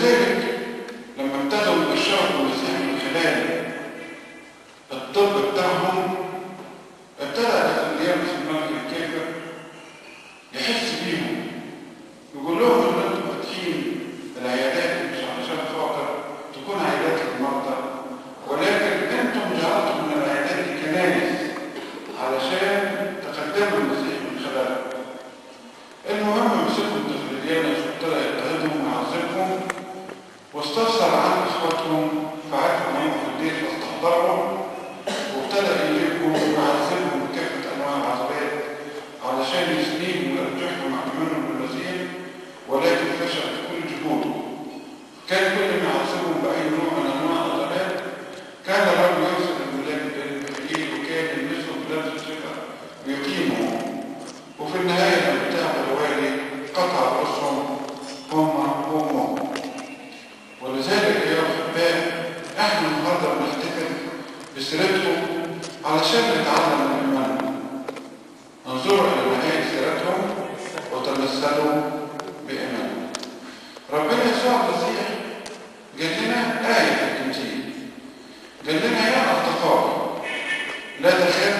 ولذلك لما ابتدوا الشرق المسيح من خلال الطب بتاعهم ابتدأ نيرس الملك الكافر يحس بيهم. يقول لهم إن أنتم فاتحين العيادات مش علشان خاطر تكون عيادات المرضى ولكن أنتم جعلتم من العيادات الكنائس علشان تقدموا المسيح Bethlehem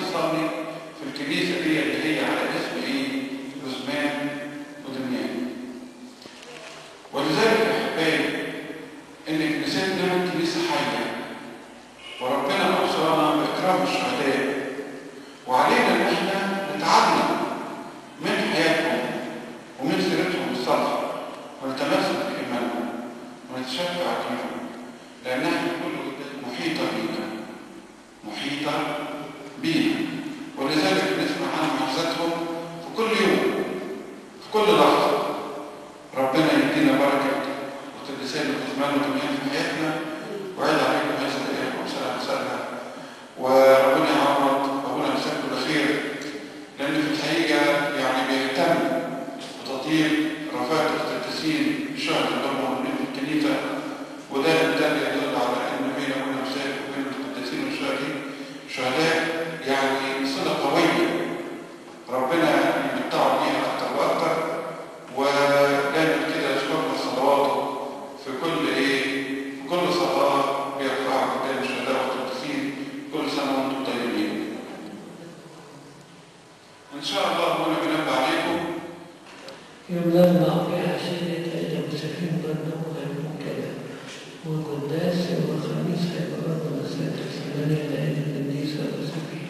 نصلي في الكنيسة دي اللي هي على اسم إيه؟ جزمان ودميان ولذلك يا احبائي إن كنيستنا كنيسة حية وربنا أوصانا بإكرام الشهداء وعلينا إن إحنا نتعلم من حياتهم ومن سيرتهم الصالحة ونتمسك بإيمانهم ونتشفع فيهم لأن إحنا كل محيطة بينا محيطة بينا. ولذلك نسمع عن معجزاتهم في كل يوم في كل لحظة. ربنا يدينا بركة وتدسين الإيمان وتميين في حياتنا. وعيد عليكم هذا الإله وسلام وسلام وربنا يعوض أبونا مساك بالخير لأن في الحقيقة يعني بيهتم بتطهير رفاقة التدسين شهر الأمم من الكنيسة. وده بالتالي إن شاء الله ربنا بينبه عليكم. يملأ في عشية إلى مساكين برده وغيرهم كذا والقداس والخميس هيبقى برضه مساء الثمانية لأن الكنيسة وسكين